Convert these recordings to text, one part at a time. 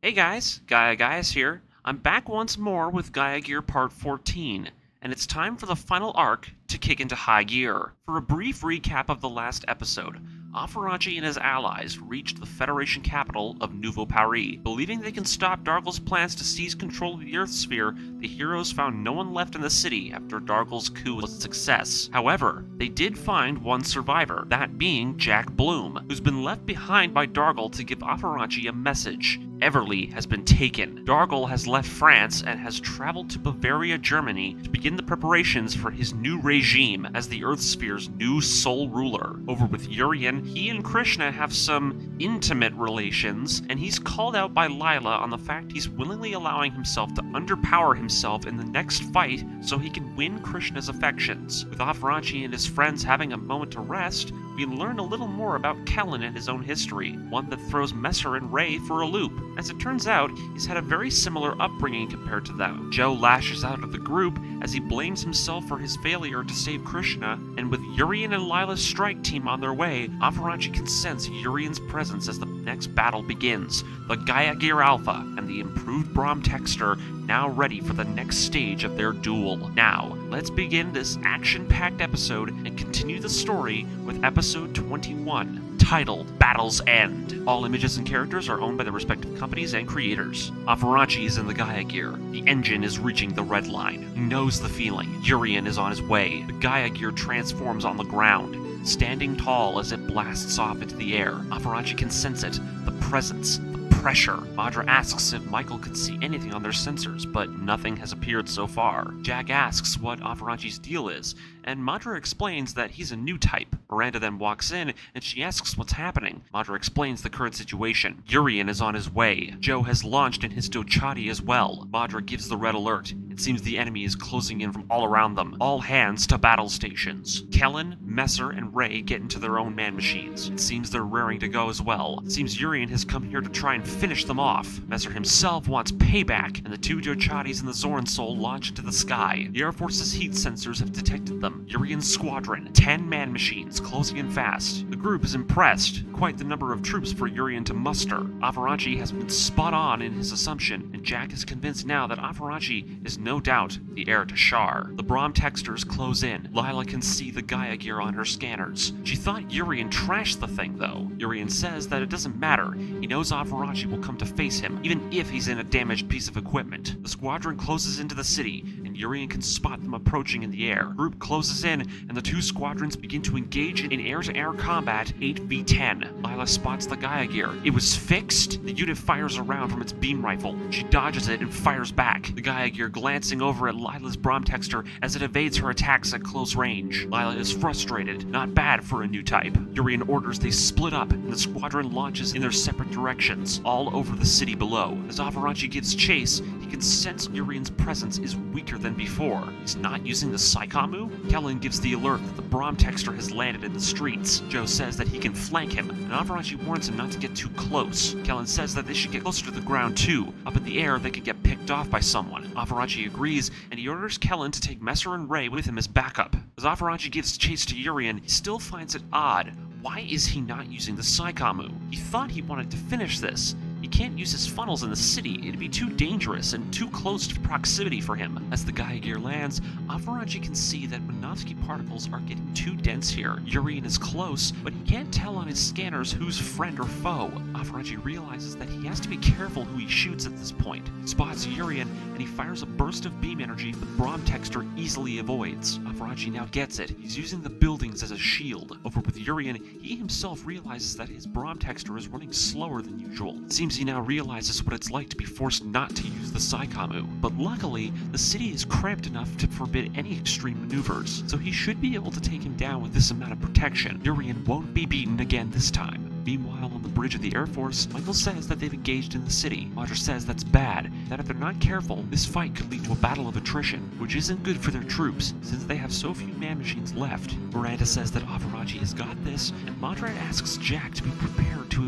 Hey guys, Gaia Gaius here. I'm back once more with Gaia Gear Part 14, and it's time for the final arc to kick into high gear. For a brief recap of the last episode, Afranche and his allies reached the Federation capital of Nouveau Paris. Believing they can stop Dargle's plans to seize control of the Earth sphere, the heroes found no one left in the city after Dargle's coup was a success. However, they did find one survivor, that being Jack Bloom, who's been left behind by Dargle to give Afranche a message. Everly has been taken. Dargle has left France and has traveled to Bavaria, Germany to begin the preparations for his new regime as the Earth Sphere's new sole ruler. Over with Urian, he and Krishna have some intimate relations, and he's called out by Lila on the fact he's willingly allowing himself to underpower himself in the next fight so he can win Krishna's affections. With Afranche and his friends having a moment to rest, we learn a little more about Kellan and his own history, one that throws Messer and Ray for a loop. As it turns out, he's had a very similar upbringing compared to them. Joe lashes out at the group as he blames himself for his failure to save Krishna, and with Urian and Lila's strike team on their way, Afranche can sense Urian's presence as the next battle begins. The Gaia Gear Alpha and the improved Bromb Texter now ready for the next stage of their duel. Now, let's begin this action-packed episode and continue the story with episode 21, titled Battle's End. All images and characters are owned by the respective companies and creators. Afranche is in the Gaia Gear. The engine is reaching the red line. He knows the feeling. Urian is on his way. The Gaia Gear transforms on the ground, standing tall as it blasts off into the air. Afranche can sense it, the presence, the pressure. Madra asks if Michael could see anything on their sensors, but nothing has appeared so far. Jack asks what Afranche's deal is, and Madra explains that he's a new type. Miranda then walks in, and she asks what's happening. Madra explains the current situation. Urian is on his way. Joe has launched in his Dochati as well. Madra gives the red alert. It seems the enemy is closing in from all around them. All hands to battle stations. Kellan, Messer, and Ray get into their own man machines. It seems they're raring to go as well. It seems Urian has come here to try and finish them off. Messer himself wants payback, and the two Dochatis and the Zoran Soul launch into the sky. The Air Force's heat sensors have detected them. Urian's squadron, 10 man machines, closing in fast. The group is impressed. Quite the number of troops for Urian to muster. Afranche has been spot on in his assumption, and Jack is convinced now that Afranche is no doubt the heir to Char. The Bromb Texters close in. Lila can see the Gaia gear on her scanners. She thought Urian trashed the thing, though. Urian says that it doesn't matter. He knows Afranche will come to face him, even if he's in a damaged piece of equipment. The squadron closes into the city, and Urian can spot them approaching in the air. Group closes in, and the two squadrons begin to engage in air-to-air combat 8v10. Lila spots the Gaia gear. It was fixed? The unit fires around from its beam rifle. She dodges it and fires back. The Gaia gear glancing over at Lila's Bromb Texter as it evades her attacks at close range. Lila is frustrated. Not bad for a new type. Urian orders they split up, and the squadron launches in their separate directions, all over the city below. As Afranche gives chase, he can sense Urian's presence is weaker than before. He's not using the Psycommu? Kellan gives the alert that the Bromb Texter has landed in the streets. Joe says that he can flank him, and Afranche warns him not to get too close. Kellan says that they should get closer to the ground too. Up in the air, they could get picked off by someone. Afranche agrees, and he orders Kellan to take Messer and Ray with him as backup. As Afranche gives chase to Urian, he still finds it odd. Why is he not using the Psycommu? He thought he wanted to finish this. He can't use his funnels in the city, it'd be too dangerous and too close to proximity for him. As the Gaia gear lands, Afranche can see that Minovsky particles are getting too dense here. Urian is close, but he can't tell on his scanners who's friend or foe. Afranche realizes that he has to be careful who he shoots at this point. Spots Urian, and he fires a burst of beam energy the Bromb Texter easily avoids. Afranche now gets it. He's using the buildings as a shield. Over with Urian, he himself realizes that his Bromb Texter is running slower than usual. It seems he now realizes what it's like to be forced not to use the Psycommu, but luckily, the city is cramped enough to forbid any extreme maneuvers, so he should be able to take him down with this amount of protection. Urian won't be beaten again this time. Meanwhile, on the bridge of the Air Force, Michael says that they've engaged in the city. Roger says that's bad, that if they're not careful, this fight could lead to a battle of attrition, which isn't good for their troops, since they have so few man machines left. Miranda says that Afranche has got this, and Madra asks Jack to be prepared to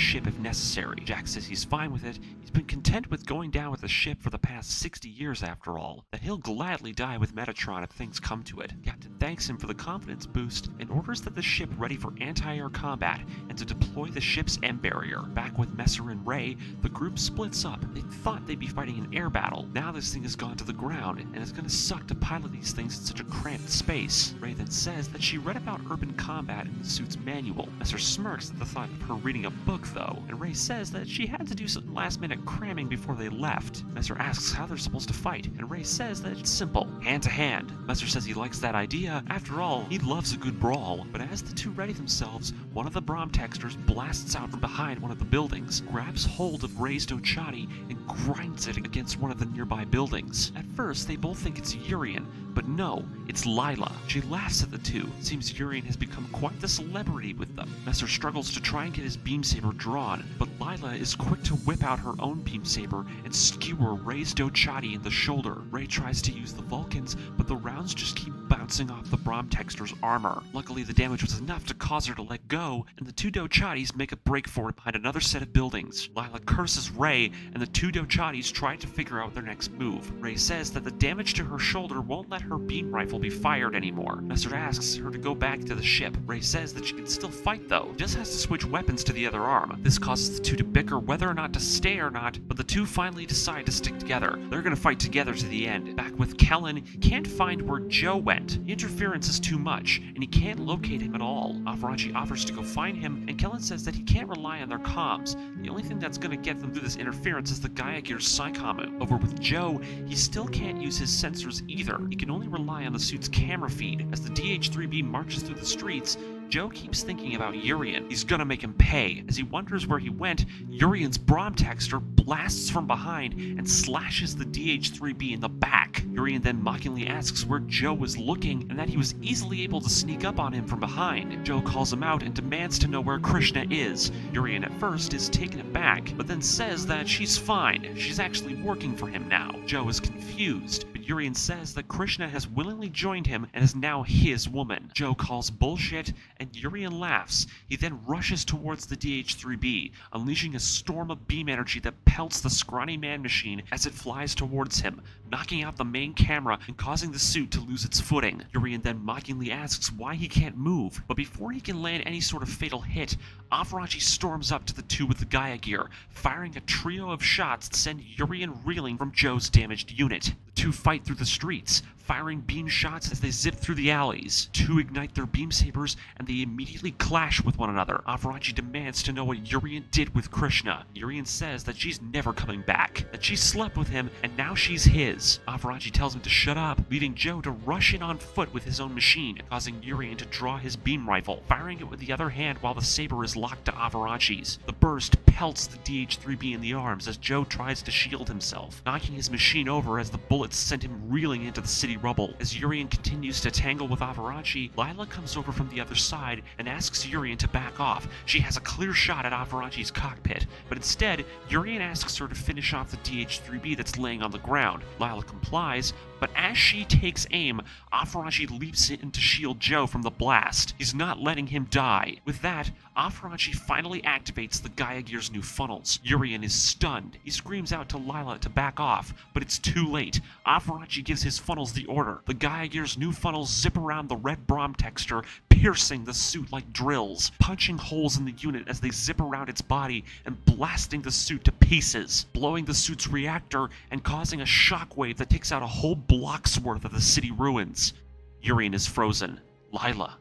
ship if necessary. Jack says he's fine with it, he's been content with going down with the ship for the past 60 years after all, that he'll gladly die with Metatron if things come to it. Captain thanks him for the confidence boost and orders that the ship ready for anti-air combat and to deploy the ship's M barrier. Back with Messer and Ray, the group splits up. They thought they'd be fighting an air battle. Now this thing has gone to the ground, and it's gonna suck to pilot these things in such a cramped space. Ray then says that she read about urban combat in the suit's manual. Messer smirks at the thought of her reading a book, though, and Ray says that she had to do some last minute cramming before they left. Messer asks how they're supposed to fight, and Ray says that it's simple hand to hand. Messer says he likes that idea. After all, he loves a good brawl. But as the two ready themselves, one of the Bromb Texters blasts out from behind one of the buildings, grabs hold of Ray's Dochati, and grinds it against one of the nearby buildings. At first, they both think it's Urian, but no, it's Lila. She laughs at the two. Seems Urian has become quite the celebrity with them. Messer struggles to try and get his beam saber drawn, but Lila is quick to whip out her own beam saber and skewer Ray's Dochati in the shoulder. Ray tries to use the Vulcans, but the rounds just keep bouncing off the Bromb Texter's armor. Luckily, the damage was enough to cause her to let go, and the two Dochatis make a break for it behind another set of buildings. Lila curses Ray, and the two Dochatis try to figure out their next move. Ray says that the damage to her shoulder won't let her beam rifle be fired anymore. Messer asks her to go back to the ship. Ray says that she can still fight though, just has to switch weapons to the other arm. This causes the two to bicker whether or not to stay or not, but the two finally decide to stick together. They're gonna fight together to the end. Back with Kellen, can't find where Joe went. The interference is too much, and he can't locate him at all. Afranche offers to go find him, and Kellen says that he can't rely on their comms. The only thing that's gonna get them through this interference is the Gaia Gear Psycommu. Over with Joe, he still can't use his sensors either. He can only rely on the suit's camera feed. As the DH-3B marches through the streets, Joe keeps thinking about Urian. He's gonna make him pay. As he wonders where he went, Urian's Bromtexter blasts from behind and slashes the DH-3B in the back. Urian then mockingly asks where Joe was looking and that he was easily able to sneak up on him from behind. Joe calls him out and demands to know where Krishna is. Urian at first is taken aback, but then says that she's fine. She's actually working for him now. Joe is confused, but Urian says that Krishna has willingly joined him and is now his woman. Joe calls bullshit and Urian laughs. He then rushes towards the DH-3B, unleashing a storm of beam energy that pelts the scrawny man machine as it flies towards him, knocking out the main camera and causing the suit to lose its footing. Urian then mockingly asks why he can't move, but before he can land any sort of fatal hit, Afranche storms up to the two with the Gaia gear, firing a trio of shots that send Urian reeling from Joe's damaged unit. Two fight through the streets, firing beam shots as they zip through the alleys. Two ignite their beam sabers and they immediately clash with one another. Afranche demands to know what Urian did with Krishna. Urian says that she's never coming back, that she slept with him and now she's his. Afranche tells him to shut up, leaving Joe to rush in on foot with his own machine, causing Urian to draw his beam rifle, firing it with the other hand while the saber is locked to Afarachi's. The burst pelts the DH-3B in the arms as Joe tries to shield himself, knocking his machine over as the bullets send him reeling into the city rubble. As Urian continues to tangle with Afranche, Lila comes over from the other side and asks Urian to back off. She has a clear shot at Afranche's cockpit, but instead, Urian asks her to finish off the DH-3B that's laying on the ground. Lila complies, but as she takes aim, Afranche leaps in to shield Joe from the blast. He's not letting him die. With that, Afranche finally activates the Gaia Gear's new funnels. Urien is stunned. He screams out to Lila to back off, but it's too late. Afranche gives his funnels the order. The Gaia Gear's new funnels zip around the red Bromb Texter, piercing the suit like drills, punching holes in the unit as they zip around its body and blasting the suit to pieces, blowing the suit's reactor and causing a shockwave that takes out a whole block's worth of the city ruins. Urian is frozen. Lila.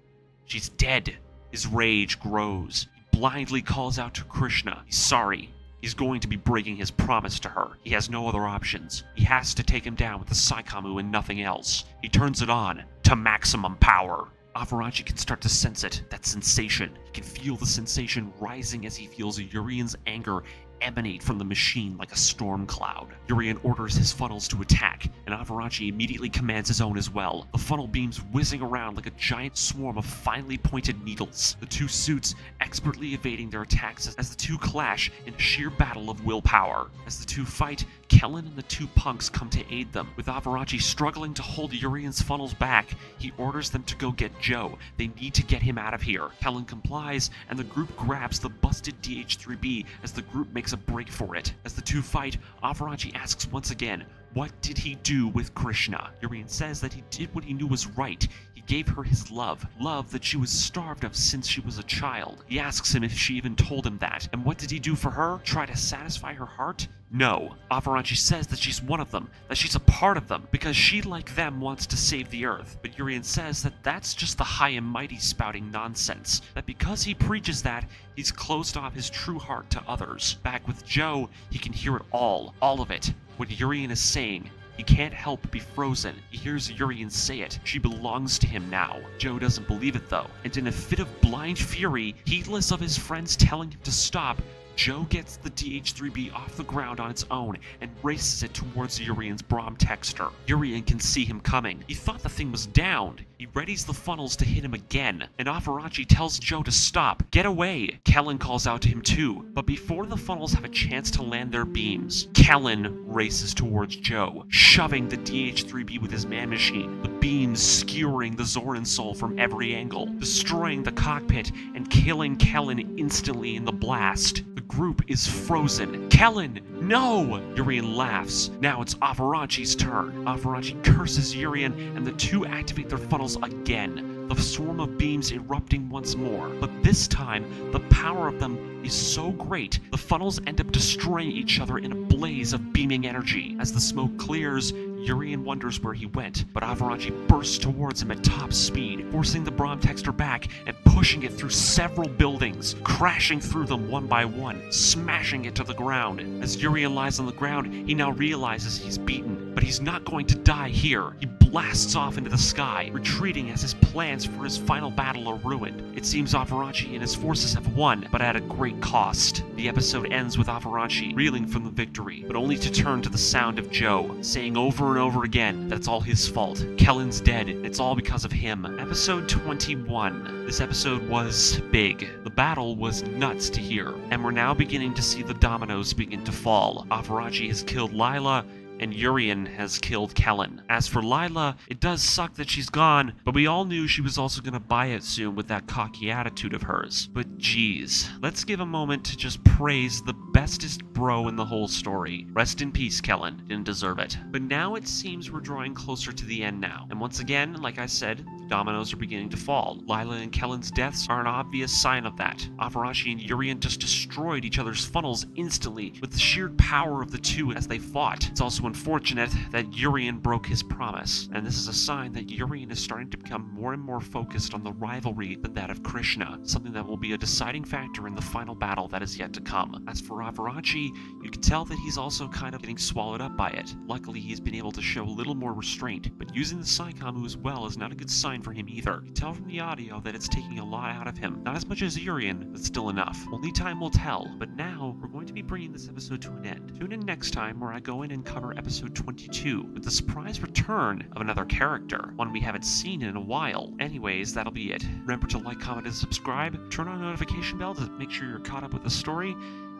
She's dead. His rage grows. He blindly calls out to Krishna. He's sorry. He's going to be breaking his promise to her. He has no other options. He has to take him down with the Psycommu and nothing else. He turns it on to maximum power. Afranche can start to sense it, that sensation. He can feel the sensation rising as he feels Urian's anger emanate from the machine like a storm cloud. Urian orders his funnels to attack, and Afranche immediately commands his own as well, the funnel beams whizzing around like a giant swarm of finely pointed needles, the two suits expertly evading their attacks as the two clash in a sheer battle of willpower. As the two fight, Kellen and the two punks come to aid them. With Afranche struggling to hold Urian's funnels back, he orders them to go get Joe. They need to get him out of here. Kellen complies, and the group grabs the busted DH-3B as the group makes a break for it. As the two fight, Afranche asks once again, What did he do with Krishna? Urian says that he did what he knew was right. He gave her his love, love that she was starved of since she was a child. He asks him if she even told him that. And what did he do for her? Try to satisfy her heart? No. Afranche says that she's one of them, that she's a part of them, because she, like them, wants to save the Earth. But Urian says that that's just the high and mighty spouting nonsense. That because he preaches that, he's closed off his true heart to others. Back with Joe, he can hear it all, all of it. What Urian is saying, he can't help be frozen. He hears Urian say it. She belongs to him now. Joe doesn't believe it though, and in a fit of blind fury, heedless of his friends telling him to stop, Joe gets the DH-3B off the ground on its own and races it towards Urian's Bromb Texter. Urian can see him coming. He thought the thing was downed. He readies the funnels to hit him again, and Afranche tells Joe to stop. Get away! Kellen calls out to him too, but before the funnels have a chance to land their beams, Kellen races towards Joe, shoving the DH-3B with his man machine, the beams skewering the Zoran soul from every angle, destroying the cockpit and killing Kellen instantly in the blast. The group is frozen. Kellen, no! Urian laughs. Now it's Afranche's turn. Afranche curses Urian, and the two activate their funnels again. The swarm of beams erupting once more, but this time, the power of them is so great, the funnels end up destroying each other in a blaze of beaming energy. As the smoke clears, Urian wonders where he went, but Afranche bursts towards him at top speed, forcing the Bromb Texter back and pushing it through several buildings, crashing through them one by one, smashing it to the ground. As Urian lies on the ground, he now realizes he's beaten, but he's not going to die here. He blasts off into the sky, retreating as his plans for his final battle are ruined. It seems Afranche and his forces have won, but at a great cost. The episode ends with Afranche reeling from the victory, but only to turn to the sound of Joe, saying over and over again that it's all his fault. Kellen's dead, it's all because of him. Episode 21. This episode was big. The battle was nuts to hear, and we're now beginning to see the dominoes begin to fall. Afranche has killed Lila, and Urian has killed Kellen. As for Lila, it does suck that she's gone, but we all knew she was also gonna buy it soon with that cocky attitude of hers. But geez, let's give a moment to just praise the bestest bro in the whole story. Rest in peace, Kellen. Didn't deserve it. But now it seems we're drawing closer to the end now. And once again, like I said, dominoes are beginning to fall. Lila and Kellen's deaths are an obvious sign of that. Afranche and Urian just destroyed each other's funnels instantly with the sheer power of the two as they fought. It's also unfortunate that Urian broke his promise, and this is a sign that Urian is starting to become more and more focused on the rivalry than that of Krishna, something that will be a deciding factor in the final battle that is yet to come. As for Afranche, you can tell that he's also kind of getting swallowed up by it. Luckily, he's been able to show a little more restraint, but using the Psycommu as well is not a good sign for him either. You can tell from the audio that it's taking a lot out of him. Not as much as Urian, but still enough. Only time will tell, but now we're going to be bringing this episode to an end. Tune in next time where I go in and cover episode 22 with the surprise return of another character, one we haven't seen in a while. Anyways, that'll be it. Remember to like, comment, and subscribe. Turn on notification bell to make sure you're caught up with the story.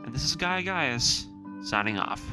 And this is Guy Gaius, signing off.